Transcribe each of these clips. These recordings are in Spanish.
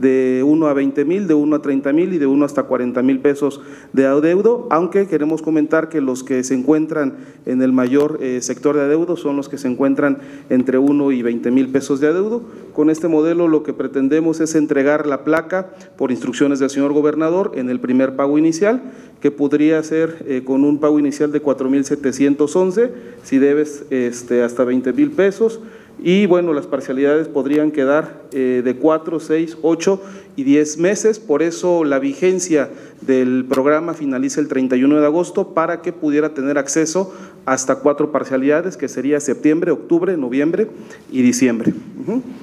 de 1 a 20 mil, de 1 a 30 mil y de 1 hasta 40 mil pesos de adeudo, aunque queremos comentar que los que se encuentran en el mayor eh, sector de adeudo son los que se encuentran entre 1 y 20 mil pesos de adeudo. Con este modelo lo que pretendemos es entregar la placa por instrucciones del señor gobernador en el primer pago inicial, que podría ser eh, con un pago inicial de 4.711, si debes este, hasta 20 mil pesos, y bueno, las parcialidades podrían quedar eh, de 4, 6, 8 y 10 meses, por eso la vigencia del programa finaliza el 31 de agosto para que pudiera tener acceso hasta cuatro parcialidades, que sería septiembre, octubre, noviembre y diciembre.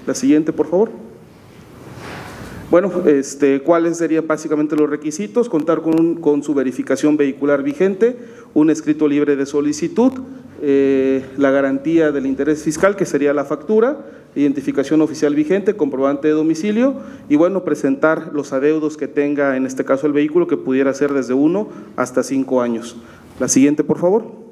La siguiente, por favor. Bueno, este, ¿cuáles serían básicamente los requisitos? Contar con, con su verificación vehicular vigente, un escrito libre de solicitud, eh, la garantía del interés fiscal, que sería la factura, identificación oficial vigente, comprobante de domicilio y, bueno, presentar los adeudos que tenga, en este caso, el vehículo, que pudiera ser desde uno hasta cinco años. La siguiente, por favor.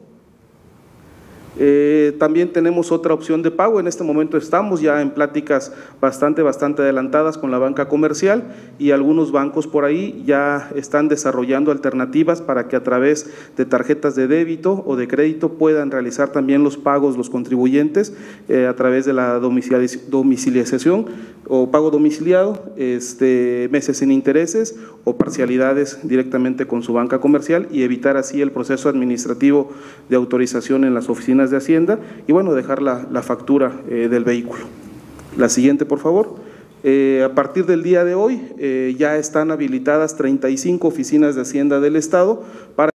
Eh, también tenemos otra opción de pago. En este momento estamos ya en pláticas bastante, bastante adelantadas con la banca comercial y algunos bancos por ahí ya están desarrollando alternativas para que a través de tarjetas de débito o de crédito puedan realizar también los pagos los contribuyentes eh, a través de la domiciliación o pago domiciliado, este, meses sin intereses o parcialidades directamente con su banca comercial y evitar así el proceso administrativo de autorización en las oficinas de Hacienda y bueno, dejar la, factura eh, del vehículo. La siguiente, por favor. Eh, a partir del día de hoy eh, ya están habilitadas 35 oficinas de Hacienda del Estado para